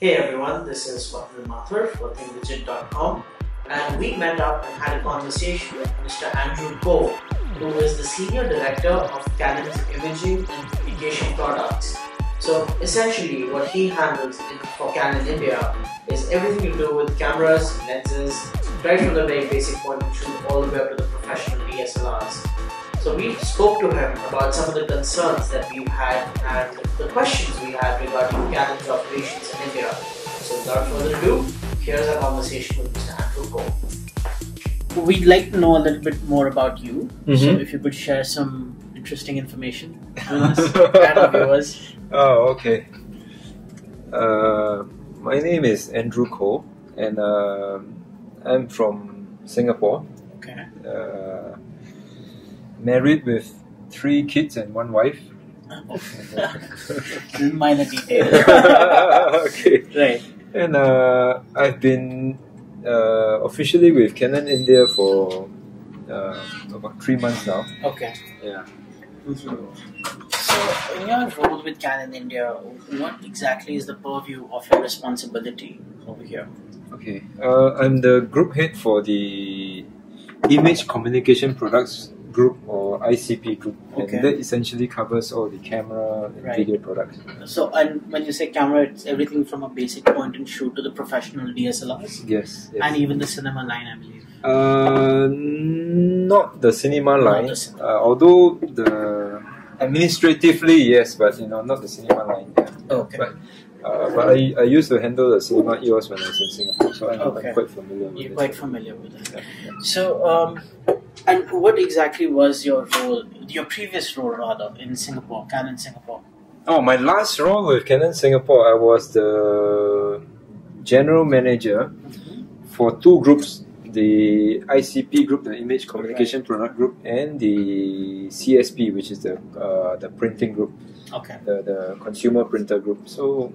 Hey everyone, this is Swapnil Mathur for ThinkDigit.com and we met up and had a conversation with Mr. Andrew Koh, who is the Senior Director of Canon's Imaging and Communication Products. So essentially what he handles for Canon India is everything to do with cameras, lenses, right from the very basic point and shoot all the way up to the professional DSLRs. So we spoke to him about some of the concerns that we've had and the questions we had regarding Canon's operations in India. So without further ado, here's our conversation with Mr. Andrew Koh. We'd like to know a little bit more about you. So Mhm. if you could share some interesting information with us and our viewers. Oh, okay. Uh, my name is Andrew Koh, and uh, I'm from Singapore. Okay. Uh, married with three kids and one wife. Minor detail. okay. right. And uh, I've been uh, officially with Canon India for uh, about three months now. Okay. Yeah. So, in your role with Canon India, what exactly is the purview of your responsibility over here? Okay, uh, I'm the group head for the Image Communication Products Group or ICP Group, Okay. and that essentially covers all the camera and Right. video products. So, and when you say camera, it's everything from a basic point and shoot to the professional DSLRs Yes, yes. and even the cinema line, I believe. uh, not the cinema line, the cinema. uh, although the administratively yes, but you know not the cinema line. Yeah. Okay. But, uh, but I, I used to handle the cinema EOS when I was in Singapore, so I'm, Okay. I'm quite familiar with You're it. quite familiar with it. Yeah, yeah. So, um, and what exactly was your role, your previous role rather, in Singapore, Canon Singapore? Oh, my last role with Canon Singapore, I was the general manager for two groups the ICP group, the Image Communication Product Group, and the CSP, which is the uh, the printing group, Okay. the, the consumer printer group. So,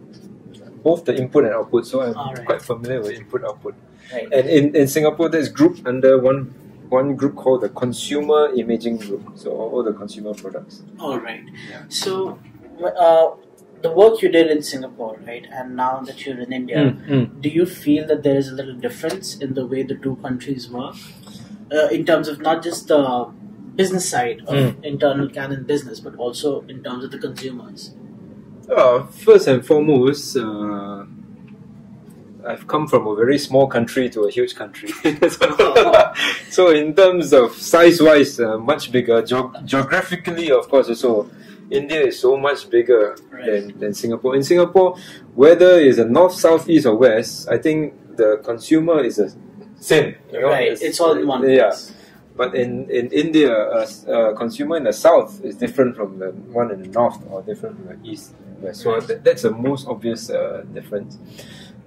both the input and output. So, I'm Alright. quite familiar with input output. Right. And in, in Singapore, that's grouped under one one group called the Consumer Imaging Group. So, all the consumer products. All right. Yeah. So, uh, the work you did in Singapore, right, and now that you're in India, Mm, mm. do you feel that there is a little difference in the way the two countries work, uh, in terms of not just the business side of Mm. internal Canon business, but also in terms of the consumers? Uh, first and foremost, uh, I've come from a very small country to a huge country. so, so in terms of size-wise, uh, much bigger. Geog- geographically, of course, also India is so much bigger Right. than, than Singapore. In Singapore, whether it's a north, south, east, or west, I think the consumer is the same. You know? right. It's, all in one Yeah. place. But in, in India, a, a consumer in the south is different from the one in the north or different from the east. So that, that's the most obvious uh, difference.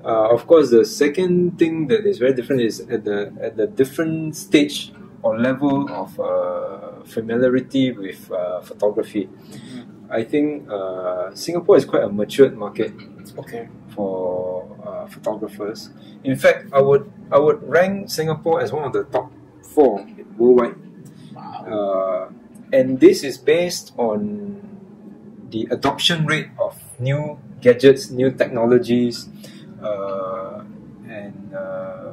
Uh, of course, the second thing that is very different is at the at the different stage or level of uh, familiarity with uh, photography. I think uh, Singapore is quite a matured market Okay. for uh, photographers. In fact, I would I would rank Singapore as one of the top four worldwide, uh, and this is based on the adoption rate of new gadgets, new technologies, uh, and uh,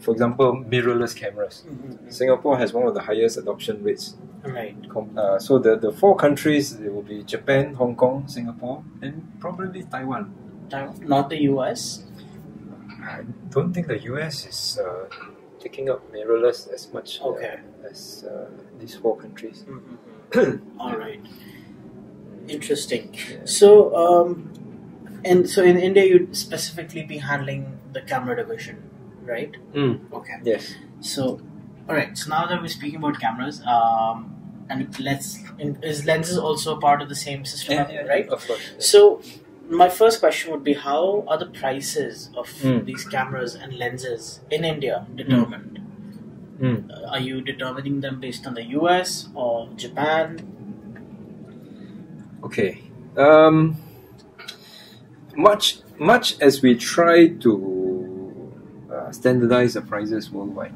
for example, mirrorless cameras. Mhm. Singapore has one of the highest adoption rates. Right. Uh, so the, the four countries it will be Japan, Hong Kong, Singapore, and probably Taiwan. Taiwan- Not the US. I don't think the US is uh, taking up mirrorless as much uh, as uh, these four countries. All right. Interesting. So, um, and so in India, you'd specifically be handling the camera division, right? Mm. Okay. Yes. So, all right. So now that we're speaking about cameras, um, and let's is lenses also a part of the same system, right? Of course. So, my first question would be: How are the prices of Mm. these cameras and lenses in India determined? Mm. Uh, are you determining them based on the US or Japan? Okay. Um, much much as we try to uh, standardize the prices worldwide,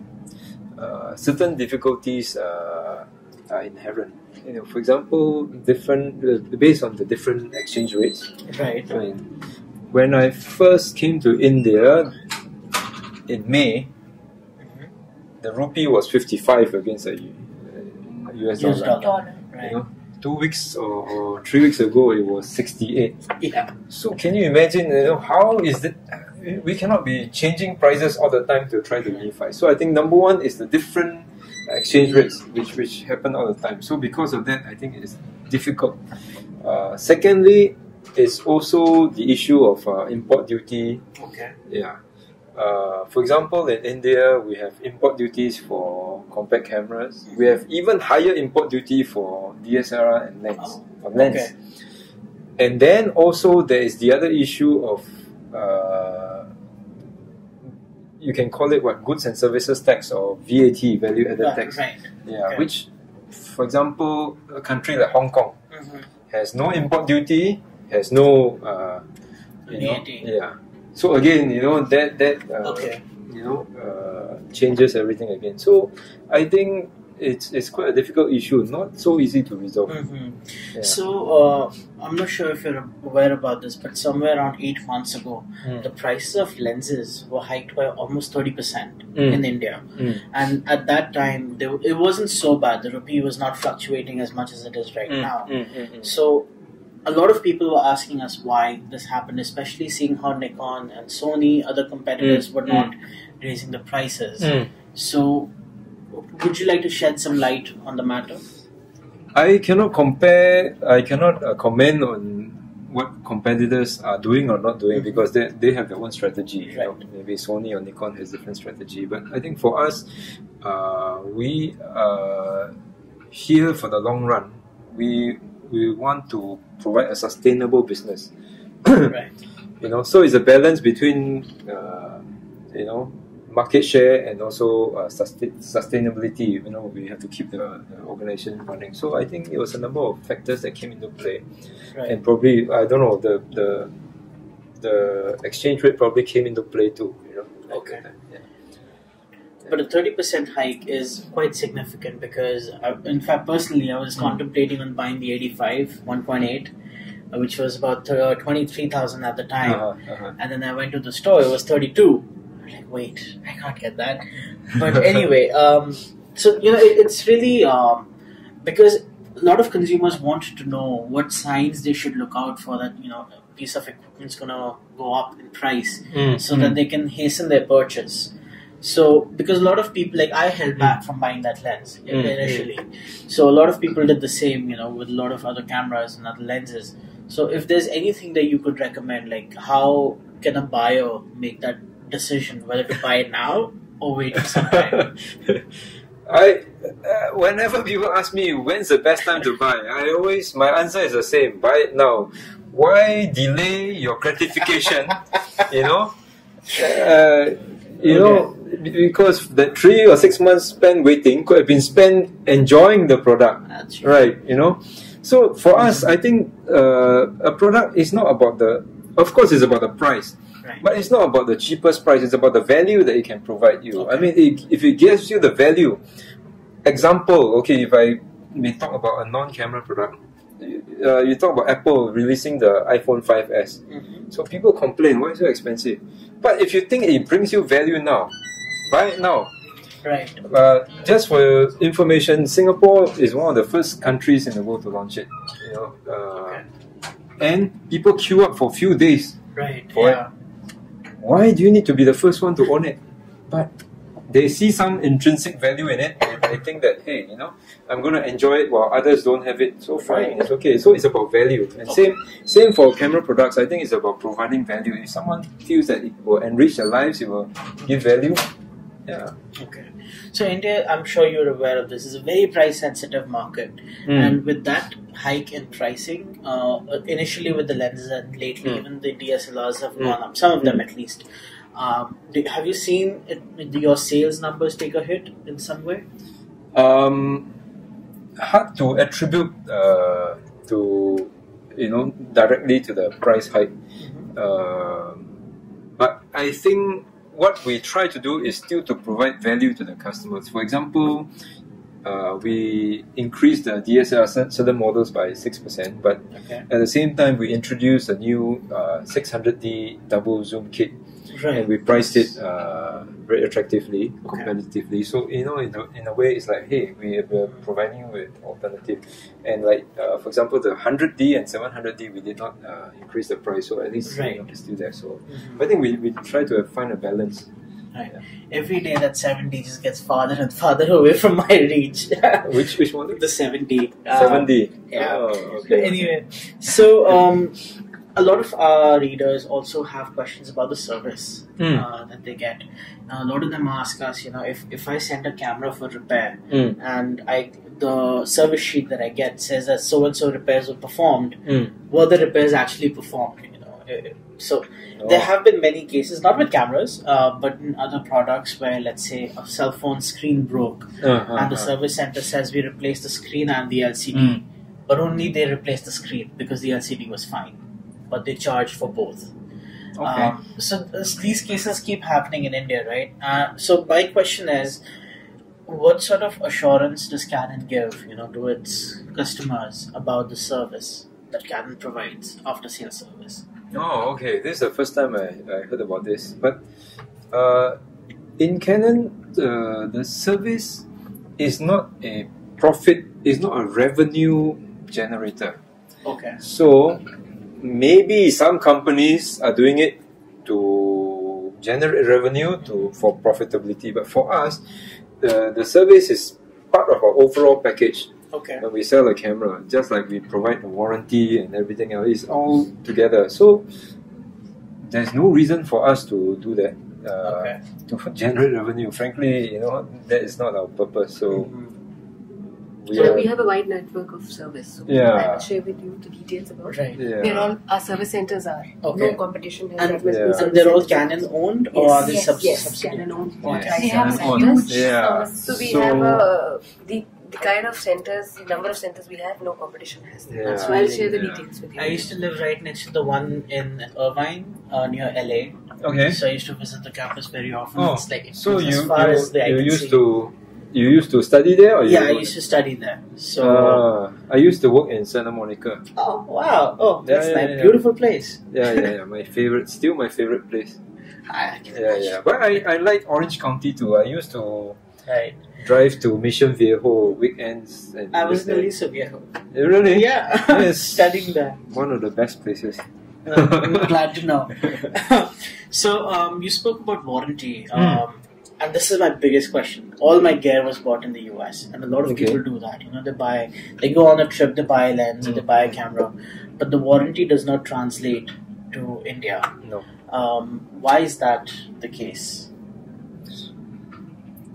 uh, certain difficulties uh, are inherent. You know, for example, different uh, based on the different exchange rates. Right. I mean, when I first came to India in May, the rupee was 55 against the U- uh, US US dollar. dollar. Dollar. You know, two weeks or, or three weeks ago, it was 68. Yeah. So can you imagine, you know, how is it? We cannot be changing prices all the time to try to unify. So I think number one is the different exchange rates, which which happen all the time. So because of that, I think it is difficult. Uh, secondly, it's also the issue of uh, import duty. Okay. Yeah. Uh, for example, in India, we have import duties for compact cameras. We have even higher import duty for DSLR and lens. Oh, for lens. okay. And then also there is the other issue of uh, you can call it what goods and services tax or VAT value added Right. tax. right. Yeah, Okay. which, for example, a country like Hong Kong Mhm. has no import duty, has no uh, you know, yeah. So again, you know that that uh, Okay. you know uh, changes everything again. So I think it's it's quite a difficult issue, not so easy to resolve. Mhm. Yeah. So uh, I'm not sure if you're aware about this, but somewhere around eight months ago, Mm. the prices of lenses were hiked by almost thirty percent Mm. in India. Mm. And at that time, they, it wasn't so bad. The rupee was not fluctuating as much as it is right Mm, now. mm, mm, mm. So, a lot of people were asking us why this happened, especially seeing how Nikon and Sony, other competitors, were not raising the prices. So, would you like to shed some light on the matter? I cannot compare. I cannot uh, comment on what competitors are doing or not doing because they, they have their own strategy. You know, Right. maybe Sony or Nikon has different strategy, but I think for us, uh, we are here for the long run. We we want to provide a sustainable business. right. you know so it's a balance between uh, you know market share and also uh, sustain, sustainability you know we have to keep the, the organization running so i think it was a number of factors that came into play Right. and probably i don't know the the the exchange rate probably came into play too you know Okay. that yeah. But a 30% hike is quite significant because, I, in fact, personally, I was Mm. contemplating on buying the 85 1.8, uh, which was about uh, 23,000 at the time. uh-huh, uh-huh. And then I went to the store, it was 32. I'm like, wait, I can't get that. But anyway, um, so, you know, it, it's really um, because a lot of consumers want to know what signs they should look out for that, you know, a piece of equipment's going to go up in price Mm, so mm. that they can hasten their purchase. So, because a lot of people, like I held back from buying that lens Mm, initially. So, a lot of people did the same, you know, with a lot of other cameras and other lenses. So, if there's anything that you could recommend, like how can a buyer make that decision whether to buy it now or wait for some time? I uh, whenever people ask me when's the best time to buy, I always my answer is the same: buy it now. Why delay your gratification? you know, uh, you know, because the three or six months spent waiting could have been spent enjoying the product, That's right? You know, so for us, I think uh, a product is not about the. Of course, it's about the price. Right. But it's not about the cheapest price, it's about the value that it can provide you. I mean, it, if it gives you the value, example, okay, if I may talk about a non camera product, uh, you talk about Apple releasing the iPhone 5S. Mhm. So people complain, why is it so expensive? But if you think it brings you value now, buy it now. Right. Uh, just for your information, Singapore is one of the first countries in the world to launch it. You know, uh, Okay. and people queue up for a few days Right. For yeah. Why do you need to be the first one to own it? But they see some intrinsic value in it, and they think that hey, you know, I'm going to enjoy it while others don't have it. So fine, it's okay. So it's about value, and same same for camera products. I think it's about providing value. If someone feels that it will enrich their lives, it will give value. Yeah. Okay. So India, I'm sure you're aware of this, is a very price sensitive market. Mm. And with that hike in pricing, uh, initially with the lenses and lately Mm. even the DSLRs have Mm. gone up, some of them Mm. at least. Um, do, have you seen it, your sales numbers take a hit in some way? Um, hard to attribute uh, to you know directly to the price hike. Um but I think what we try to do is still to provide value to the customers. For example, uh, we increased the DSLR cer- certain models by six percent, but Okay. at the same time we introduced a new uh, 600D double zoom kit, Right. and we priced it uh, very attractively, Okay. competitively. So you know, in a, in a way, it's like, hey, we are providing you with alternative, and like uh, for example, the 100D and 700D, we did not uh, increase the price, so at least Right. you know, it's still there. So Mhm. I think we, we try to find a balance. Every day that 70 just gets farther and farther away from my reach. Which which model? the 70. uh, 7D. yeah. Oh, okay. anyway, so um, a lot of our readers also have questions about the service Mm. uh, that they get. Uh, a lot of them ask us, you know, if, if I send a camera for repair Mm. and I the service sheet that I get says that so and so repairs were performed, Mm. were the repairs actually performed? You know, Uh, so there Oh. have been many cases, not with cameras, uh, but in other products where, let's say, a cell phone screen broke Uh-huh. and the service center says we replaced the screen and the LCD, Mm. but only they replaced the screen because the LCD was fine, but they charged for both. Okay. Um, so this, these cases keep happening in India, right? Uh, so my question is, what sort of assurance does Canon give, you know, to its customers about the service that Canon provides after sales service? Oh, okay. This is the first time I, I heard about this. But uh, in Canon, the the service is not a profit, it's not a revenue generator. Okay. So maybe some companies are doing it to generate revenue to for profitability, but for us, the, the service is part of our overall package Okay. when we sell a camera, just like we provide the warranty and everything else, it's all together. So there's no reason for us to do that. Uh, Okay. To generate revenue, frankly, you know that is not our purpose. So Mhm. we So are, we have a wide network of service. So Yeah. I will share with you the details about Right. yeah. where all our service centers are. Okay. No competition has And- Yeah. And they're all. Canon owned, or Yes, are they yes, sub- yes, subsidiary? Canon owned. Yes. They have a Canon huge owned. Yeah. service. So we So- have a the the kind of centers, the number of centers we have, no competition has. That. Yeah. So I'll share the Yeah. details with you. I used to live right next to the one in Irvine, uh, near LA. Okay. So I used to visit the campus very often. Oh, it's like so as you far you, as the you used see. to you used to study there, or you Yeah, I used to study there. So Ah, I used to work in Santa Monica. oh wow, oh Yeah, that's yeah, nice, yeah. beautiful place. Yeah, yeah, yeah. My favorite, still my favorite place. I can Yeah, yeah. But I, I like Orange County too. I used to Right. Drive to Mission Viejo weekends. And I was in. Aliso Viejo. Really? Yeah, Yes. studying there. One of the best places. Uh, I'm glad to know. so um, you spoke about warranty. Hmm. Um, and this is my biggest question. All my gear was bought in the US, and a lot of Okay. people do that. You know, they buy, they go on a trip, they buy a lens, or they Mm. buy a camera, but the warranty does not translate to India. No. Um, why is that the case?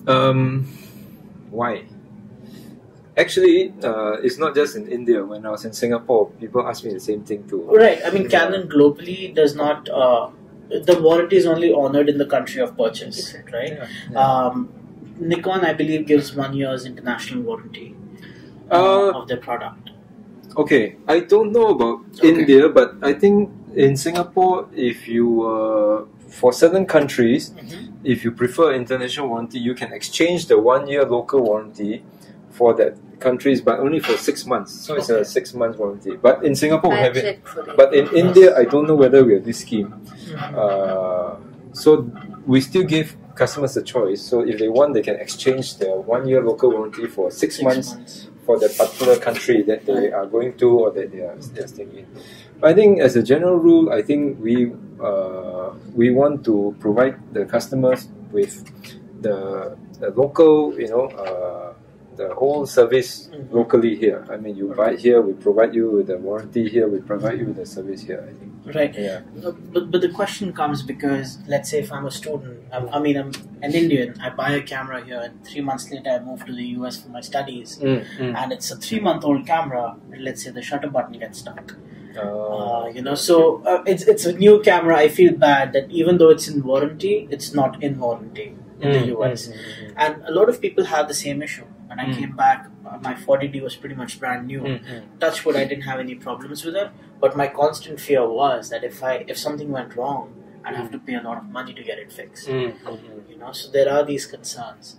Um, why? Actually, uh, it's not just in India. When I was in Singapore, people ask me the same thing too. Right. I mean, Yeah. Canon globally does not. Uh, the warranty is only honored in the country of purchase, right? Yeah, yeah. Um, Nikon, I believe, gives one year's international warranty uh, Uh, of their product. Okay, I don't know about Okay. India, but I think in Singapore, if you uh, for certain countries, Mhm. if you prefer international warranty, you can exchange the one year local warranty for that countries, but only for six months. So it's a six months warranty. But in Singapore, we I'll have it. check for that. But in India, I don't know whether we have this scheme. Mhm. Uh, so we still give customers a choice. So if they want, they can exchange their one year local warranty for six, Six months for the particular country that they are going to or that they are, they are staying in. I think as a general rule, I think we uh, we want to provide the customers with the, the local, you know, uh, the whole service Mhm. locally here. I mean, you buy here, we provide you with the warranty here, we provide you with the service here. I think. Right. Yeah. But, but the question comes because let's say if I'm a student, I'm, I mean I'm an Indian, I buy a camera here, and three months later I move to the US for my studies, Mm, mm. and it's a three month old camera. Let's say the shutter button gets stuck. Uh, Uh, you know, so uh, it's it's a new camera. I feel bad that even though it's in warranty, it's not in warranty in mm, the US. mm, mm, And a lot of people have the same issue. When I Mm. came back, uh, my 40D was pretty much brand new. mm, mm. Touchwood, I didn't have any problems with it. But my constant fear was that if I if something went wrong, I'd have to pay a lot of money to get it fixed. Mm, mm, mm. You know, so there are these concerns.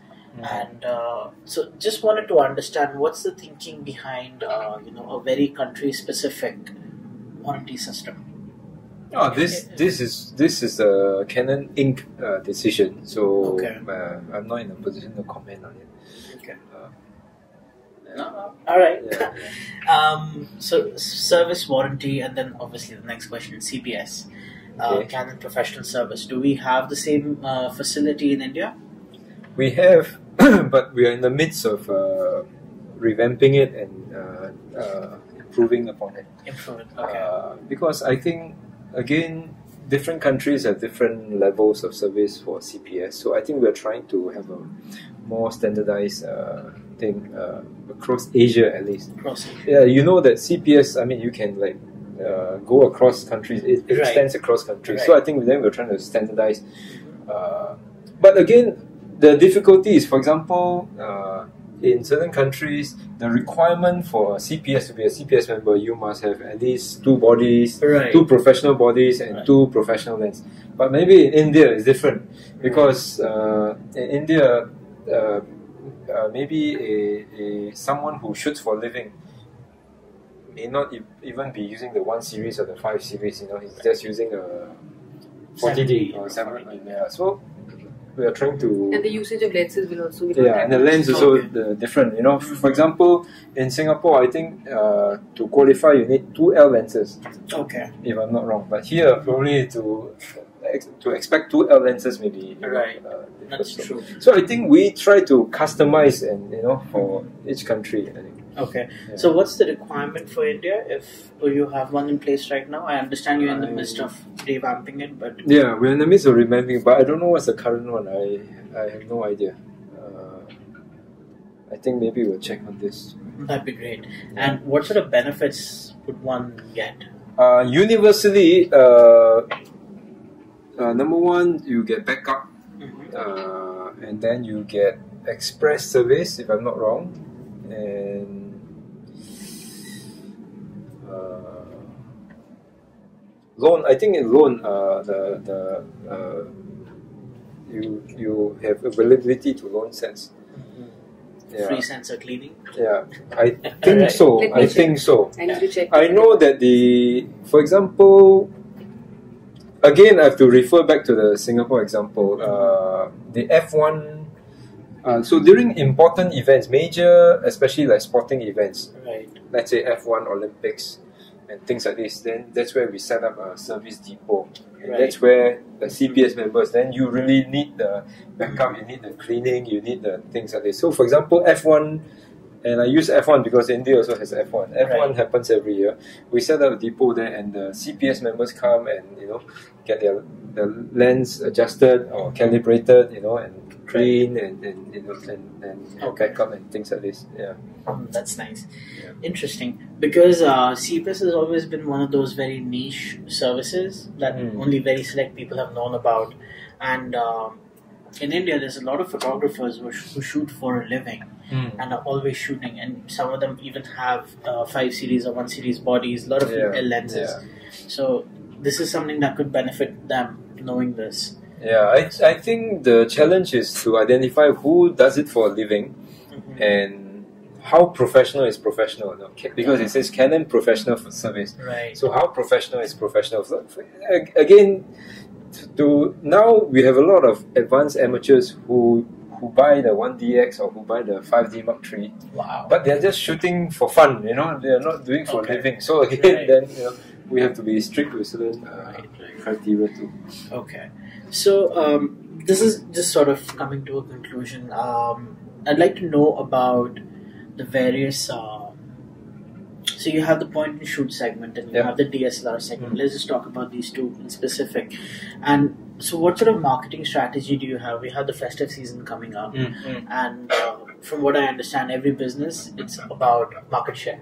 And uh, so, just wanted to understand what's the thinking behind uh, you know a very country specific warranty system. Oh, this this is this is a Canon Inc. Uh, decision, so Okay. uh, I'm not in a position to comment on it. Okay. Uh, All right. yeah, Um, so service warranty, and then obviously the next question, CPS, uh, Okay. Canon Professional Service. Do we have the same uh, facility in India? We have, but we are in the midst of uh, revamping it and uh, uh, improving upon it. Improve. Okay. Uh, because I think again, different countries have different levels of service for CPS. So I think we're trying to have a more standardized uh, thing uh, across Asia at least. Proceed. Yeah, you know that CPS. I mean, you can like uh, go across countries. It, it Right. extends across countries. Right. So I think then we're trying to standardize. Uh, but again, the difficulty is, for example, uh, in certain countries, the requirement for a CPS to be a CPS member, you must have at least two bodies, Right. two professional bodies, and Right. two professional lens. But maybe in India it's different because uh, in India, uh, uh, maybe a, a someone who shoots for a living may not e- even be using the one series or the five series. You know, he's just using a 40D or 7 yeah. So we are trying to And the usage of lenses will also be yeah, and the lens is also Okay. different. You know, f- for example, in Singapore, I think uh, to qualify you need two L lenses, Okay. if I'm not wrong. But here, probably to to expect two L lenses, maybe you know, Right. uh, That's difficult. true. So I think we try to customize and you know for each country. I think. Okay. Yeah. So, what's the requirement for India if you have one in place right now? I understand you're in the midst of revamping it, but Yeah, we're in the midst of revamping, but I don't know what's the current one. I I have no idea. Uh, I think maybe we'll check on this. that'd be great. And what sort of benefits would one get? Uh, universally, uh, uh, number one, you get backup, Mhm. uh, and then you get express service, if I'm not wrong, and uh, loan. I think in loan, uh, the the uh, you you have availability to loan sets. Yeah, Free sensor cleaning. yeah. I think Alright. so. Let me I check. so. I need to check. I know that the, for example, again, I have to refer back to the Singapore example. Uh, the F1, uh, so during important events, major, especially like sporting events, Right. let's say F1 Olympics and things like this, then that's where we set up a service depot. And Right. that's where the CPS members, then you really need the backup, you need the cleaning, you need the things like this. So, for example, F1, and I use F1 because India also has F1. F1 Right. happens every year. We set up a depot there, and the CPS members come and you know get their the lens adjusted or calibrated, you know, and clean and, and you know and, and Okay. backup and things like this. Yeah. Mm, That's nice. Yeah. Interesting. Because uh, CPS has always been one of those very niche services that Mm. only very select people have known about. And um, in India, there's a lot of photographers who, sh- who shoot for a living and are always shooting. And some of them even have uh, 5 series or 1 series bodies, a lot of Yeah. lenses. Yeah. So this is something that could benefit them knowing this. Yeah, I, I think the challenge is to identify who does it for a living Mhm. and how professional is professional. no? Ca- Because it says Canon professional for service. Right. So how professional is professional? Again, to now we have a lot of advanced amateurs who who buy the 1DX or who buy the 5D Mark III, wow. but they're just shooting for fun. You know, they're not doing for Okay. a living. So again, Right. then you know, we have to be strict with certain uh, right. criteria too. Okay. So um, this is just sort of coming to a conclusion. Um, I'd like to know about the various. Uh, so you have the point and shoot segment, and you Yeah. have the DSLR segment. Mm. Let's just talk about these two in specific. And so, what sort of marketing strategy do you have? We have the festive season coming up, and uh, from what I understand, every business it's about market share,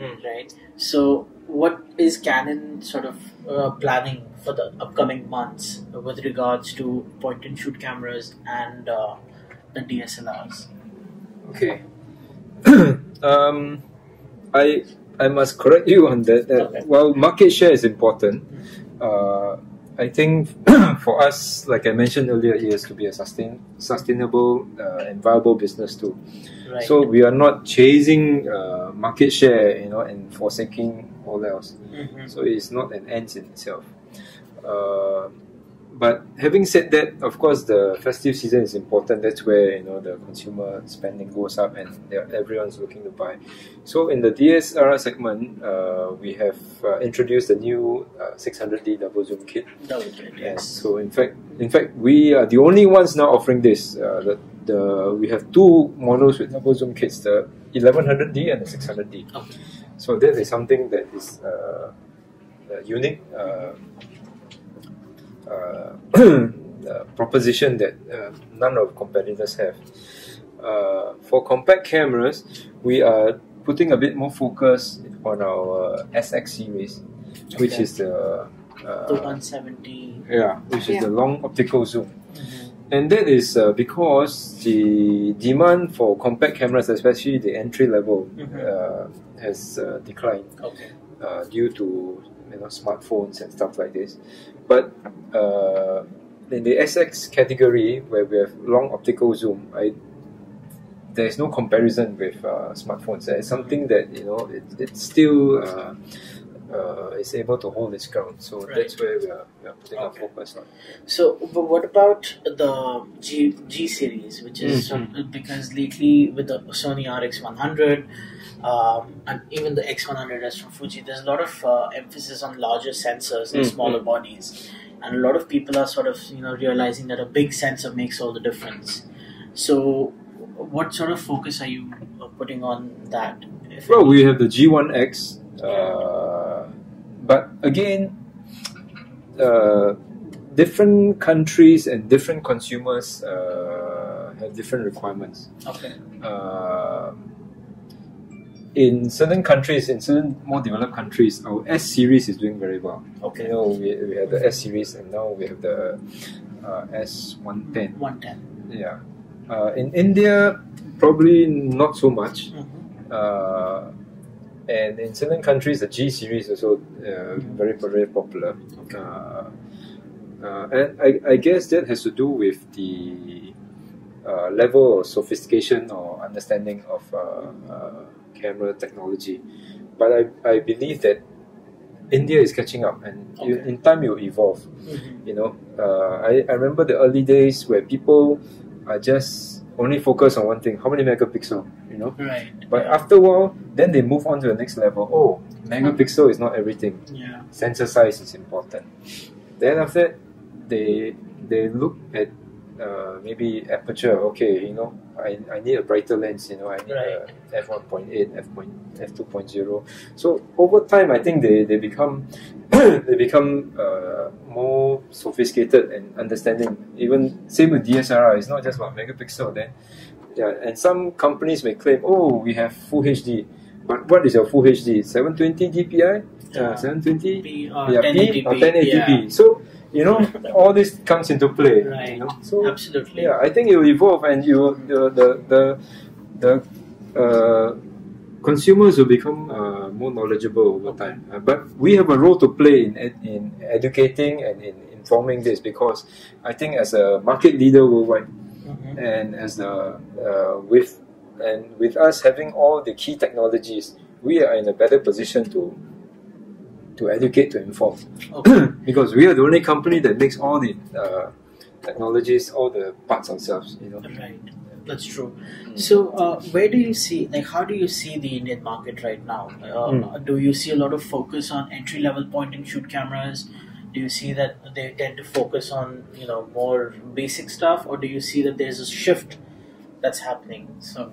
Mm. right? So, what is Canon sort of uh, planning for the upcoming months with regards to point and shoot cameras and uh, the DSLRs? Okay. um, I I must correct you on that. that Okay. While market share is important, uh, I think for us, like I mentioned earlier, it has to be a sustain, sustainable uh, and viable business too. Right. So we are not chasing uh, market share, you know, and forsaking all else. Mhm. So it's not an end in itself. Uh, but having said that, of course, the festive season is important. That's where you know the consumer spending goes up, and everyone's looking to buy. So in the DSLR segment, uh, we have uh, introduced a new uh, 600D double zoom kit. Good, And yes. so in fact, in fact, we are the only ones now offering this. Uh, the, the we have two models with double zoom kits: the 1100D and the 600D. Okay. So that is something that is uh, uh, unique uh, uh, uh, proposition that uh, none of competitors have. Uh, for compact cameras, we are putting a bit more focus on our SX series, which is the uh, The 170. yeah, which is Yeah. the long optical zoom. Mhm. And that is uh, because the demand for compact cameras, especially the entry level, Mhm. uh, has uh, declined Okay. uh, due to you know smartphones and stuff like this. But uh, in the SX category, where we have long optical zoom, I there is no comparison with uh, smartphones. It's something that you know it, it's still uh, is able to hold its ground. So Right. that's where we are, we are putting our focus on. So, but what about the G G series, which is Mhm. because lately with the Sony RX 100 um, and even the X 100S from Fuji, there's a lot of uh, emphasis on larger sensors and Mhm. smaller bodies, and a lot of people are sort of you know realizing that a big sensor makes all the difference. So, what sort of focus are you uh, putting on that? Well, we have the G1X, uh, but again, uh, different countries and different consumers uh, have different requirements. okay, Uh, in certain countries, in certain more developed countries, our S series is doing very well. Okay. You know, we, we have the S series and now we have the uh, S110. 110. Yeah. Uh, in India, probably not so much. Mhm. And in certain countries, the G series is also uh, very very popular. Uh, uh, and I, I guess that has to do with the uh, level of sophistication or understanding of uh, uh, camera technology. But I, I believe that India is catching up, and you- in time will evolve. Mhm. You know, uh, I, I remember the early days where people are just only focus on one thing: how many megapixel. You know, Right. but after a while, then they move on to the next level. Oh, megapixel is not everything. yeah. Sensor size is important. Then after that, they they look at uh, maybe aperture. Okay, you know, I, I need a brighter lens. You know, I need Right. a f one point eight, f point f two point zero. So over time, I think they they become they become uh, more sophisticated and understanding. Even same with DSLR, it's not just about megapixel. Then yeah, and some companies may claim, oh, we have full HD. But what is your full HD? 720 DPI? Yeah. Uh, 720? P or yeah, 1080p. P or 1080p. yeah. So, you know, all this comes into play. Right. You know? So, Absolutely. yeah, I think it will evolve and you the, the, the, the uh, consumers will become uh, more knowledgeable over time. Uh, but we have a role to play in, ed- in educating and in informing this because I think as a market leader worldwide, Mhm. and as the uh, with and with us having all the key technologies, we are in a better position to to educate to inform Okay. because we are the only company that makes all the uh, technologies, all the parts ourselves. You know. Right. That's true. So, uh, where do you see, like, how do you see the Indian market right now? Uh, Hmm. Do you see a lot of focus on entry level point and shoot cameras? Do you see that they tend to focus on, you know, more basic stuff, or do you see that there's a shift that's happening? So,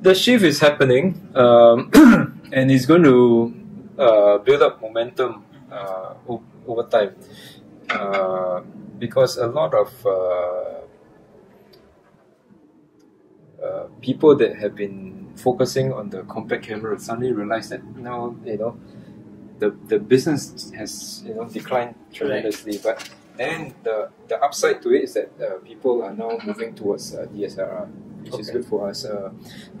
The shift is happening, um, and it's going to uh, build up momentum uh, over time. Uh, because a lot of uh, uh, people that have been focusing on the compact camera suddenly realize that now you know the the business has you know declined tremendously, but then the the upside to it is that uh, people are now moving towards uh, DSLR, which is good for us. Uh,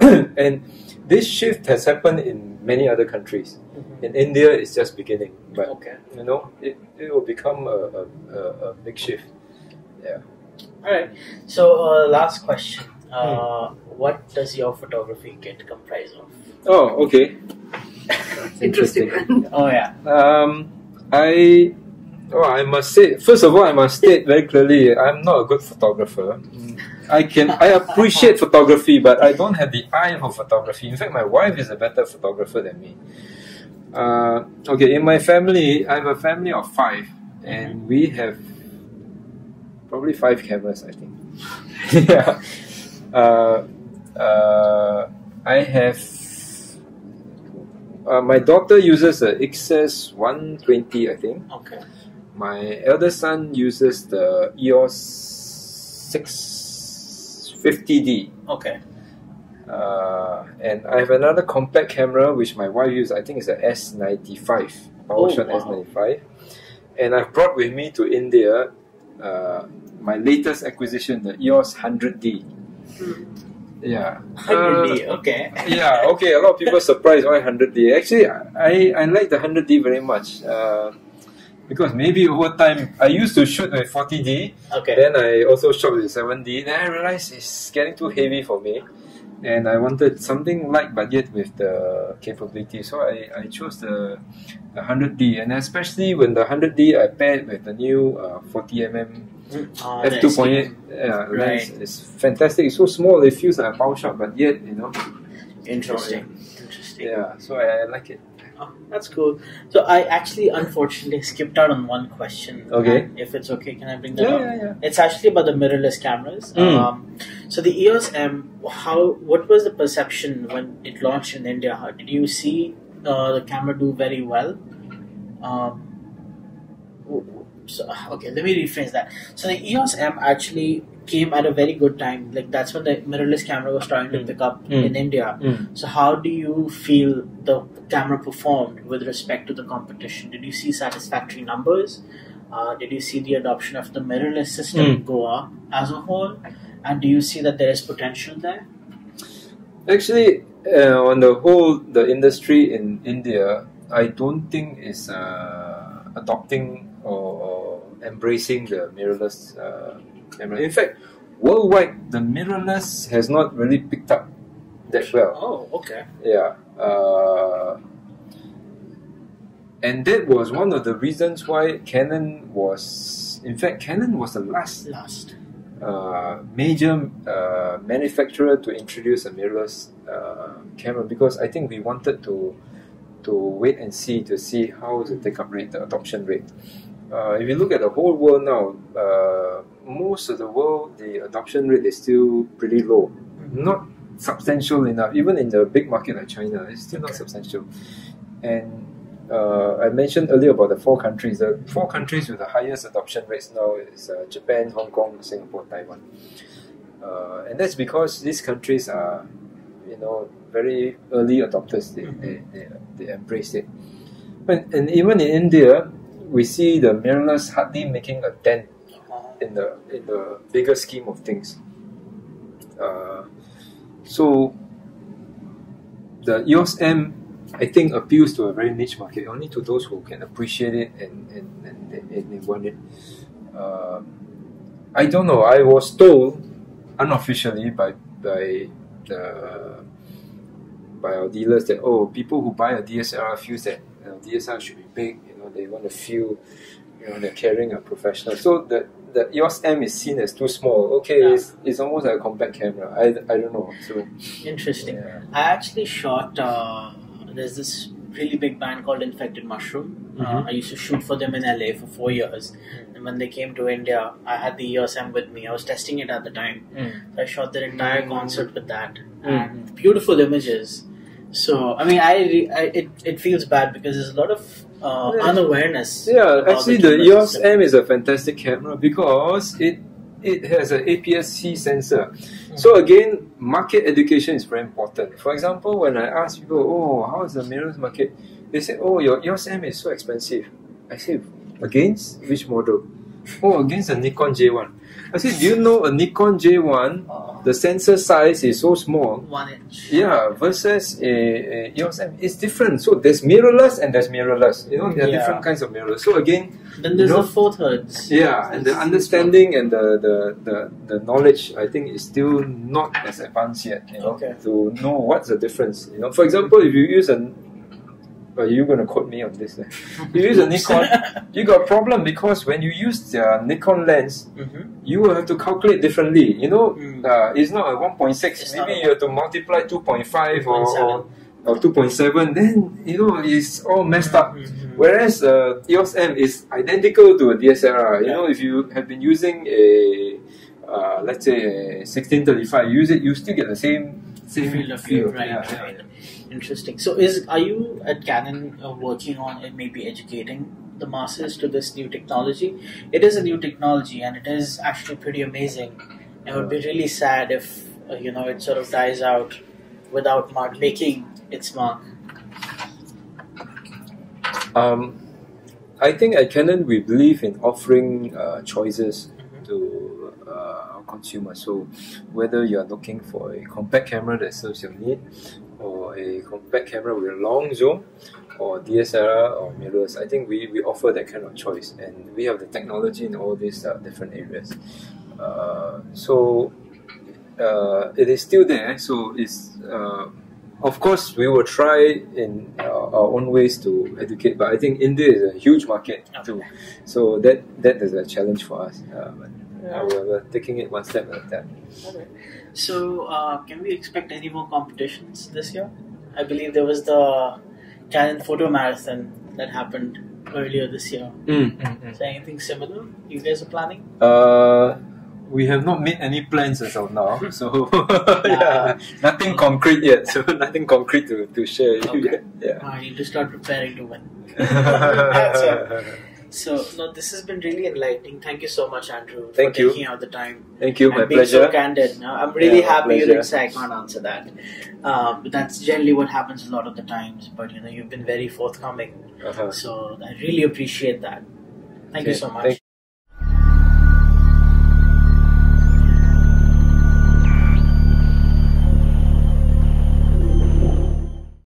and this shift has happened in many other countries. Mhm. In India, it's just beginning, but Okay. you know, it, it will become a, a, a, a big shift. Yeah. All right. So, uh, last question. Uh, What does your photography get comprised of? Oh, okay. That's Interesting. Oh yeah. Um, I, oh, I must say, first of all, I must state very clearly, I'm not a good photographer. I can, I appreciate photography, but I don't have the eye for photography. In fact, my wife is a better photographer than me. Uh, okay, in my family, I have a family of five, and we have probably five cameras, I think. yeah. Uh, uh, I have uh, my daughter uses a XS 120, I think. Okay. My eldest son uses the EOS 650D. Okay. Uh, and I have another compact camera which my wife uses. I think it's a S95, Oh, PowerShot wow. S95. And I've brought with me to India uh, my latest acquisition, the EOS 100D. Yeah. Uh, 100D. Okay. yeah, okay. A lot of people surprised why 100D. Actually, I, I like the 100D very much. Uh, because maybe over time, I used to shoot with 40D, Okay. then I also shot with 7D. Then I realized it's getting too heavy for me. And I wanted something light but yet with the capability. So I, I chose the, the 100D. And especially when the 100D I paired with the new uh, 40mm Ah, the f2.8 yeah, Right. lens is fantastic. It's so small, it feels like a power shot, but yet, you know, Interesting. Interesting. yeah, so I, I like it. Oh, that's cool. So I actually unfortunately skipped out on one question. Okay. If it's okay, can I bring that Yeah, up? yeah, yeah. It's actually about the mirrorless cameras. Mm. Um, so the EOS M, how what was the perception when it launched in India? How did you see uh, the camera do very well? Um, w- w- so okay, let me rephrase that. So the EOS M actually came at a very good time. Like that's when the mirrorless camera was starting to Mm. pick up Mm. in India. Mm. So how do you feel the camera performed with respect to the competition? Did you see satisfactory numbers? Uh, did you see the adoption of the mirrorless system Mm. go up as a whole? And do you see that there is potential there? Actually, uh, on the whole, the industry in India, I don't think is uh, adopting or, or embracing the mirrorless uh, camera. In fact, worldwide, the mirrorless has not really picked up that well. Oh, okay. Yeah. Uh, and that was one of the reasons why Canon was, in fact, Canon was the last Last. uh, major uh, manufacturer to introduce a mirrorless uh, camera because I think we wanted to to wait and see to see how the take up rate, the adoption rate. Uh, if you look at the whole world now, uh, most of the world the adoption rate is still pretty low, not substantial enough. Even in the big market like China, it's still not substantial. And uh, I mentioned earlier about the four countries. The four countries with the highest adoption rates now is uh, Japan, Hong Kong, Singapore, Taiwan. Uh, and that's because these countries are, you know, very early adopters. They, they, they, they embrace it. But, and even in India, we see the mirrorless hardly making a dent in the in the bigger scheme of things. Uh, so the EOS M, I think, appeals to a very niche market, only to those who can appreciate it and and, and, and they want it. Uh, I don't know. I was told unofficially by by the by our dealers that oh, people who buy a DSLR feel that you know, DSLR should be big. You know, they want to feel you know they're carrying a professional. So the the EOS M is seen as too small. Okay, Yeah. it's, it's almost like a compact camera. I, I don't know. So Interesting. yeah. I actually shot. Uh, there's this really big band called Infected Mushroom. Uh, Mhm. I used to shoot for them in LA for four years, and when they came to India, I had the EOS M with me. I was testing it at the time. I shot their entire concert with that, and beautiful images. So I mean, I, I it it feels bad because there's a lot of uh, Yeah. unawareness. Yeah, actually, the camera EOS system. M is a fantastic camera because it it has an APS-C sensor. So again, market education is very important. For example, when I ask people, "Oh, how is the mirrorless market?" They say, "Oh, your EOS M is so expensive." I say, "Against which model?" Oh, against a Nikon J1. I said, do you know a Nikon J1? Uh, The sensor size is so small. one inch. Yeah, versus a, a EOS M, it's different. So there's mirrorless and there's mirrorless. You know, there are Yeah. different kinds of mirrors. So again, Then there's You know? the yeah, and the understanding and the, the, the, the knowledge, I think, is still not as advanced yet. You know, Okay. to know what's the difference. You know, for example, if you use an are you going to quote me on this? eh? You use a Nikon, you got a problem because when you use the Nikon lens, Mhm. you will have to calculate differently. You know, Mm. uh, it's not a 1.6. It's Maybe you have to multiply 2.5 or, 2.7. or, or 2.7. Then, you know, it's all messed up. Mhm. Whereas uh, EOS M is identical to a DSLR. You know, if you have been using a, uh, let's say, a 1635, use it, you still get the same same field of view, right? Yeah, yeah, right. Interesting. So, is are you at Canon uh, working on and maybe educating the masses to this new technology? It is a new technology, and it is actually pretty amazing. It would be really sad if uh, you know it sort of dies out without mark making its mark. Um, I think at Canon we believe in offering uh, choices Mhm. to uh, our consumers. So whether you are looking for a compact camera that serves your need, or a compact camera with a long zoom, or DSLR or mirrors, I think we, we offer that kind of choice, and we have the technology in all these uh, different areas. Uh, so uh, it is still there. So it's uh, of course we will try in uh, our own ways to educate, but I think India is a huge market too. So that that is a challenge for us. But uh, we're, we're taking it one step at a time. Okay. So, uh, can we expect any more competitions this year? I believe there was the Canon Photo Marathon that happened earlier this year. Is there anything similar you guys are planning? Uh, we have not made any plans as of now, so yeah, nothing concrete yet. So nothing concrete to, to share with you Okay. yet. I need to start preparing to win. Yeah. So, no, this has been really enlightening. Thank you so much, Andrew, Thank for you. taking out the time Thank you, my being pleasure. so candid. Now, I'm really Yeah, happy you didn't say I can't answer that. Um, but that's generally what happens a lot of the times. But you know, you've been very forthcoming, Uh-huh. so I really appreciate that. Thank you so much. thank